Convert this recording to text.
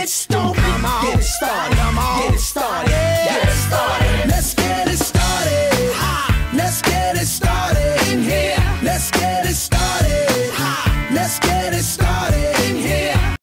get stupid. Come on. Get it started. Come on. Get it started. Get it started. Let's get it started. Ha. Let's get it started. In here. Let's get it started. Ha. Let's get it started.